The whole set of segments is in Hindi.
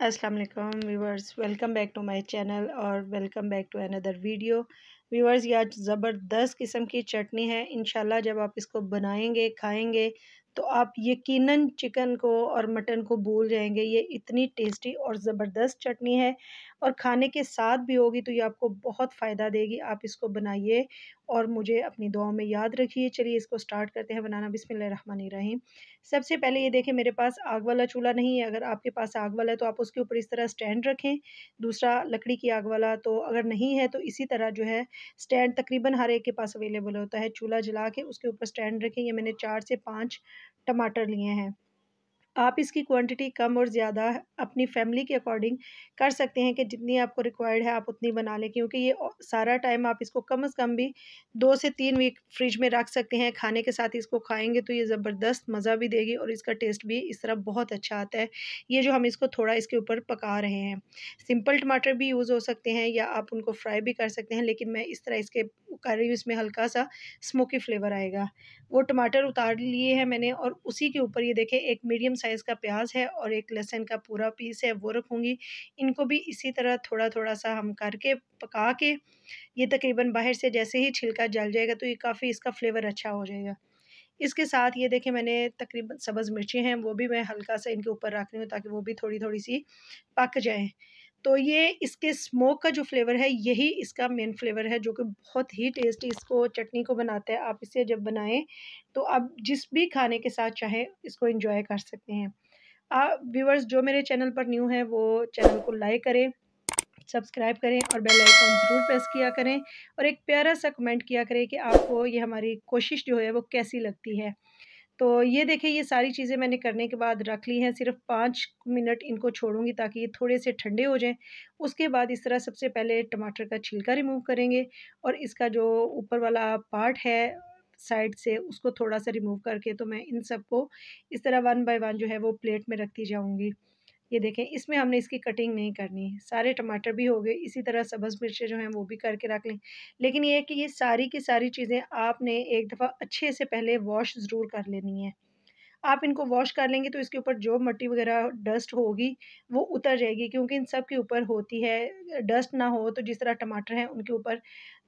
अस्सलाम वालेकुम viewers welcome back to my channel और welcome back to another video. Viewers ये आज ज़बरदस्त किस्म की चटनी है। इंशाल्लाह जब आप इसको बनाएँगे, खाएँगे तो आप यकीनन चिकन को और मटन को भूल जाएँगे। ये इतनी टेस्टी और ज़बरदस्त चटनी है और खाने के साथ भी होगी तो ये आपको बहुत फ़ायदा देगी। आप इसको बनाइए और मुझे अपनी दुआओं में याद रखिए। चलिए इसको स्टार्ट करते हैं। बनाना बिस्मिल्लाहिर्रहमानिर्रहीम। सबसे पहले ये देखें मेरे पास आग वाला चूल्हा नहीं है। अगर आपके पास आग वाला है तो आप उसके ऊपर इस तरह स्टैंड रखें। दूसरा लकड़ी की आग वाला तो अगर नहीं है तो इसी तरह जो है स्टैंड तकरीबन हर एक के पास अवेलेबल होता है। चूल्हा जला के उसके ऊपर स्टैंड रखें। ये मैंने चार से पाँच टमाटर लिए हैं। आप इसकी क्वांटिटी कम और ज़्यादा अपनी फैमिली के अकॉर्डिंग कर सकते हैं कि जितनी आपको रिक्वायर्ड है, आप उतनी बना लें, क्योंकि ये सारा टाइम आप इसको कम अज़ कम भी दो से तीन वीक फ्रिज में रख सकते हैं। खाने के साथ इसको खाएँगे तो ये ज़बरदस्त मज़ा भी देगी और इसका टेस्ट भी इस तरह बहुत अच्छा आता है। ये जो हम इसको थोड़ा इसके ऊपर पका रहे हैं। सिंपल टमाटर भी यूज़ हो सकते हैं या आप उनको फ्राई भी कर सकते हैं, लेकिन मैं इस तरह इसके कर रही हूँ इसमें हल्का सा स्मोकी फ्लेवर आएगा। वो टमाटर उतार लिए हैं मैंने और उसी के ऊपर ये देखें, एक मीडियम साइज़ का प्याज है और एक लहसुन का पूरा पीस है, वो रखूँगी। इनको भी इसी तरह थोड़ा थोड़ा सा हम करके पका के, ये तकरीबन बाहर से जैसे ही छिलका जल जाएगा तो ये काफ़ी इसका फ्लेवर अच्छा हो जाएगा। इसके साथ ये देखें, मैंने तकरीबन सब्ज़ मिर्ची हैं, वो भी मैं हल्का सा इनके ऊपर रख रही हूँ ताकि वो भी थोड़ी थोड़ी सी पक जाएँ। तो ये इसके स्मोक का जो फ्लेवर है, यही इसका मेन फ्लेवर है, जो कि बहुत ही टेस्टी इसको चटनी को बनाता है। आप इसे जब बनाएँ तो आप जिस भी खाने के साथ चाहें, इसको इंजॉय कर सकते हैं। आप व्यूवर्स जो मेरे चैनल पर न्यू हैं, वो चैनल को लाइक करें सब्सक्राइब करें और बेल आइकॉन ज़रूर प्रेस किया करें और एक प्यारा सा कमेंट किया करें कि आपको ये हमारी कोशिश जो है, वो कैसी लगती है। तो ये देखें ये सारी चीज़ें मैंने करने के बाद रख ली हैं, सिर्फ़ पाँच मिनट इनको छोड़ूँगी ताकि ये थोड़े से ठंडे हो जाएँ। उसके बाद इस तरह सबसे पहले टमाटर का छिलका रिमूव करेंगे और इसका जो ऊपर वाला पार्ट है साइड से उसको थोड़ा सा रिमूव करके तो मैं इन सबको इस तरह वन बाय वन जो है वो प्लेट में रखती जाऊँगी। ये देखें, इसमें हमने इसकी कटिंग नहीं करनी है। सारे टमाटर भी हो गए, इसी तरह सब्ज़ मिर्चें जो हैं वो भी करके रख लें। लेकिन ये है कि ये सारी की सारी चीज़ें आपने एक दफ़ा अच्छे से पहले वॉश ज़रूर कर लेनी है। आप इनको वॉश कर लेंगे तो इसके ऊपर जो मट्टी वगैरह डस्ट होगी, वो उतर जाएगी, क्योंकि इन सब के ऊपर होती है, डस्ट ना हो तो जिस तरह टमाटर हैं उनके ऊपर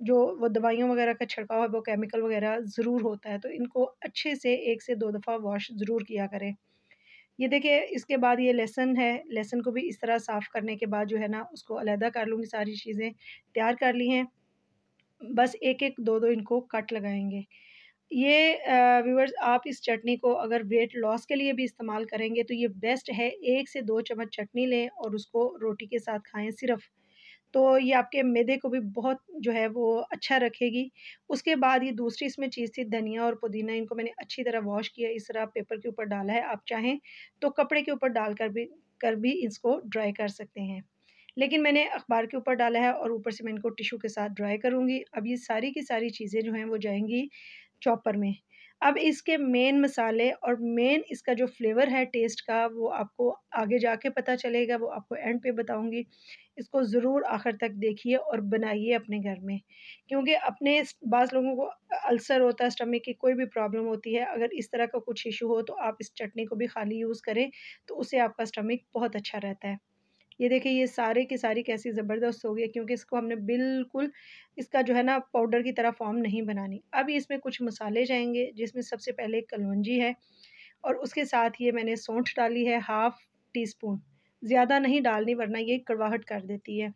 जो वो दवाइयों वगैरह का छिड़काव है, वो केमिकल वगैरह ज़रूर होता है। तो इनको अच्छे से एक से दो दफ़ा वॉश ज़रूर किया करें। ये देखिए, इसके बाद ये लहसन है लहसन को भी इस तरह साफ़ करने के बाद जो है ना, उसको अलहदा कर लूँगी, सारी चीज़ें तैयार कर ली हैं। बस एक एक दो दो इनको कट लगाएँगे। ये व्यूवर्स आप इस चटनी को अगर वेट लॉस के लिए भी इस्तेमाल करेंगे तो ये बेस्ट है, एक से दो चम्मच चटनी लें और उसको रोटी के साथ खाएँ सिर्फ़। तो ये आपके मैदे को भी बहुत जो है वो अच्छा रखेगी। उसके बाद ये दूसरी इसमें चीज़ थी धनिया और पुदीना, इनको मैंने अच्छी तरह वॉश किया, इस तरह पेपर के ऊपर डाला है, आप चाहें तो कपड़े के ऊपर डाल कर भी कर भी इसको ड्राई कर सकते हैं। लेकिन मैंने अखबार के ऊपर डाला है और ऊपर से मैं इनको टिशू के साथ ड्राई करूँगी। अब ये सारी की सारी चीज़ें जो हैं वो जाएँगी चॉपर में। अब इसके मेन मसाले और मेन इसका जो फ्लेवर है टेस्ट का, वो आपको आगे जाके पता चलेगा, वो आपको एंड पे बताऊँगी। इसको ज़रूर आखिर तक देखिए और बनाइए अपने घर में। क्योंकि अपने बाज़ लोगों को अल्सर होता है स्टमक की, कोई भी प्रॉब्लम होती है, अगर इस तरह का कुछ इशू हो तो आप इस चटनी को भी खाली यूज़ करें तो उससे आपका स्टमक बहुत अच्छा रहता है। ये देखिए, ये सारे की सारी कैसी ज़बरदस्त हो गई क्योंकि इसको हमने बिल्कुल इसका जो है ना, पाउडर की तरह फॉर्म नहीं बनानी। अब इसमें कुछ मसाले जाएँगे, जिसमें सबसे पहले कलवंजी है और उसके साथ ये मैंने सौंठ डाली है हाफ़ टी स्पून ज़्यादा नहीं डालनी, वरना ये कड़वाहट कर देती है।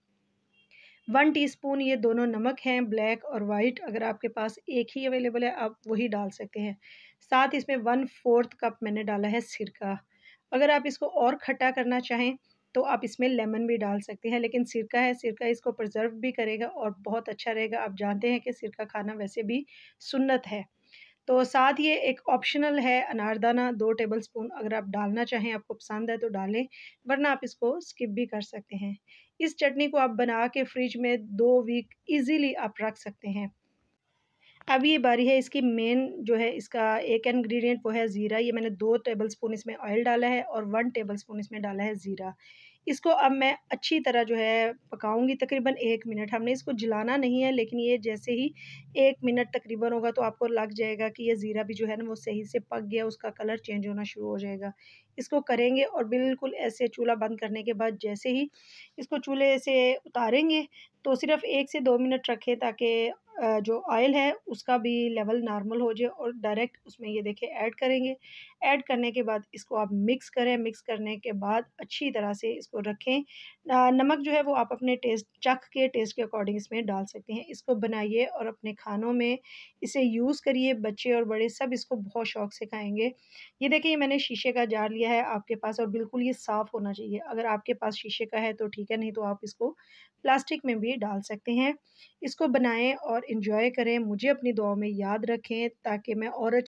वन टीस्पून ये दोनों नमक हैं, ब्लैक और वाइट, अगर आपके पास एक ही अवेलेबल है, आप वही डाल सकते हैं। साथ इसमें वन फोर्थ कप मैंने डाला है सिरका। अगर आप इसको और खट्टा करना चाहें तो आप इसमें लेमन भी डाल सकते हैं, लेकिन सिरका है, सिरका इसको प्रिजर्व भी करेगा और बहुत अच्छा रहेगा। आप जानते हैं कि सिरका खाना वैसे भी सुन्नत है। तो साथ ये एक ऑप्शनल है अनारदाना दो टेबल स्पून अगर आप डालना चाहें, आपको पसंद है तो डालें, वरना आप इसको स्किप भी कर सकते हैं। इस चटनी को आप बना के फ्रिज में दो वीक इजीली आप रख सकते हैं। अब ये बारी है, इसकी मेन जो है, इसका एक इंग्रेडिएंट वो है ज़ीरा। ये मैंने दो टेबल स्पून इसमें ऑयल डाला है और वन टेबल स्पून इसमें डाला है ज़ीरा। इसको अब मैं अच्छी तरह जो है पकाऊँगी तकरीबन एक मिनट हमने इसको जलाना नहीं है, लेकिन ये जैसे ही एक मिनट तकरीबन होगा तो आपको लग जाएगा कि ये ज़ीरा भी जो है ना, वो सही से पक गया, उसका कलर चेंज होना शुरू हो जाएगा। इसको करेंगे और बिल्कुल ऐसे चूल्हा बंद करने के बाद जैसे ही इसको चूल्हे से उतारेंगे तो सिर्फ़ एक से दो मिनट रखें ताकि जो ऑयल है, उसका भी लेवल नॉर्मल हो जाए और डायरेक्ट उसमें ये देखें ऐड करेंगे। ऐड करने के बाद इसको आप मिक्स करें। मिक्स करने के बाद अच्छी तरह से इसको रखें। नमक जो है, वो आप अपने टेस्ट चख के टेस्ट के अकॉर्डिंग इसमें डाल सकते हैं। इसको बनाइए और अपने खानों में इसे यूज़ करिए। बच्चे और बड़े सब इसको बहुत शौक से खाएँगे। ये देखिए मैंने शीशे का जार लिया है आपके पास और बिल्कुल ये साफ़ होना चाहिए। अगर आपके पास शीशे का है तो ठीक है, नहीं तो आप इसको प्लास्टिक में भी डाल सकते हैं। इसको बनाएँ और इन्जॉय करें मुझे अपनी दुआ में याद रखें ताकि मैं और